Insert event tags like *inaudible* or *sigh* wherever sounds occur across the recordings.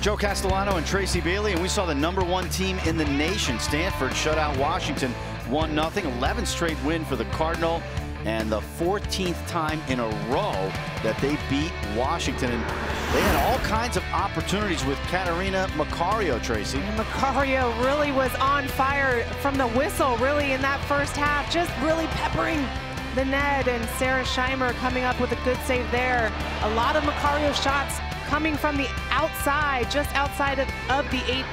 Joe Castellano and Tracy Bailey, and we saw the number one team in the nation, Stanford, shut out Washington 1 0. 11 straight win for the Cardinal, and the 14th time in a row that they beat Washington. And they had all kinds of opportunities with Catarina Macario, Tracy. And Macario really was on fire from the whistle, really, in that first half, just really peppering the net. And Sarah Scheimer coming up with a good save there. A lot of Macario shots coming from the outside, just outside of, of the 18.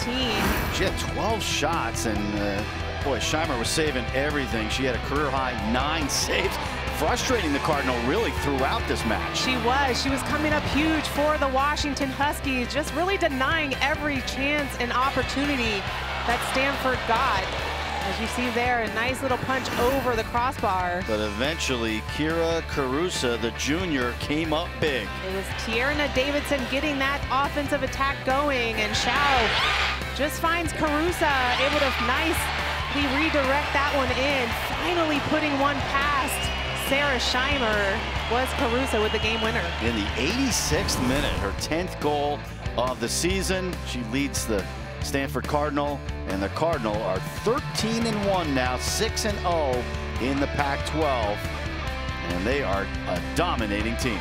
She had 12 shots, and uh, boy, Scheimer was saving everything. She had a career high nine *laughs* saves, frustrating the Cardinal really throughout this match. She was. She was coming up huge for the Washington Huskies, just really denying every chance and opportunity that Stanford got. As you see there, a nice little punch over the crossbar. But eventually, Kyra Carusa, the junior, came up big. It was Tierna Davidson getting that offensive attack going, and Shao just finds Carusa able to nicely redirect that one in, finally putting one past Sarah Scheimer was Carusa with the game winner. In the 86th minute, her 10th goal of the season. She leads the Stanford Cardinal, and the Cardinal are 13 and 1 now, 6 and 0 in the Pac 12, and they are a dominating team.